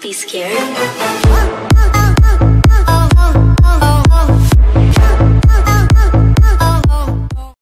Don't be scared.